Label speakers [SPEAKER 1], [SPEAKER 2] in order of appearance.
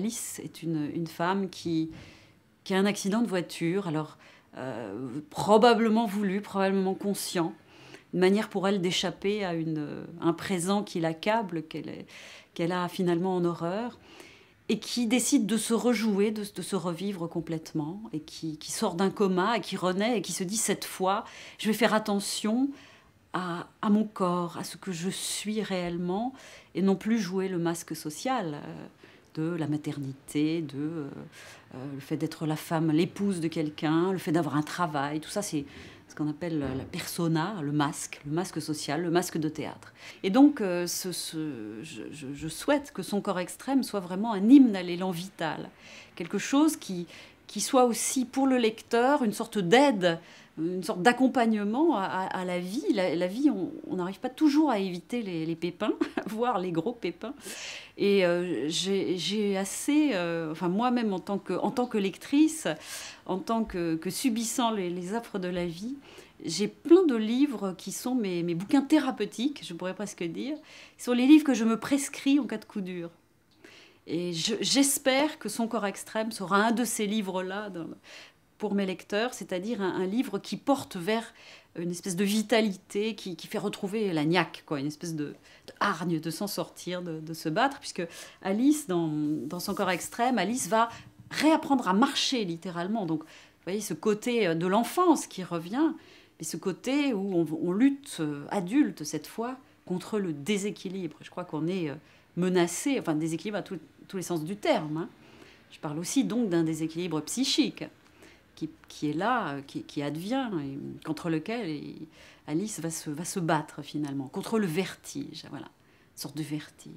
[SPEAKER 1] Alice est une, femme qui, qui a un accident de voiture, alors euh, probablement voulu, probablement conscient, une manière pour elle d'échapper à une, un présent qui l'accable, qu'elle qu'elle a finalement en horreur, et qui décide de se rejouer, de, se revivre complètement, et qui, sort d'un coma, et qui renaît, et qui se dit cette fois, je vais faire attention à, à, mon corps, à ce que je suis réellement, et non plus jouer le masque social euh, de la maternité, de euh, euh, le fait d'être la femme, l'épouse de quelqu'un, le fait d'avoir un travail, tout ça c'est ce qu'on appelle la persona, le masque, le masque social, le masque de théâtre. Et donc euh, ce, je, je, souhaite que son corps extrême soit vraiment un hymne à l'élan vital, quelque chose qui, qui soit aussi pour le lecteur une sorte d'aide une sorte d'accompagnement à, la vie. La, vie, on n'arrive pas toujours à éviter les, pépins, voire les gros pépins. Et euh, j'ai assez, euh, enfin moi-même en, tant que, en tant que lectrice, en tant que, subissant les, les, affres de la vie, j'ai plein de livres qui sont mes, mes, bouquins thérapeutiques, je pourrais presque dire, qui sont les livres que je me prescris en cas de coup dur. Et j'espère que Son corps extrême sera un de ces livres-là pour mes lecteurs, c'est-à-dire un, livre qui porte vers une espèce de vitalité qui, fait retrouver la niaque, quoi, une espèce de, de hargne de s'en sortir, de, se battre, puisque Alice, dans, son corps extrême, Alice va réapprendre à marcher littéralement. Donc, vous voyez, ce côté de l'enfance qui revient, mais ce côté où on, lutte, euh, adulte cette fois, contre le déséquilibre. Je crois qu'on est euh, menacé, enfin déséquilibre à tous les sens du terme. Hein. Je parle aussi donc d'un déséquilibre psychique qui, est là, qui, qui, advient, contre lequel Alice va se, va se battre finalement, contre le vertige, voilà, une sorte de vertige.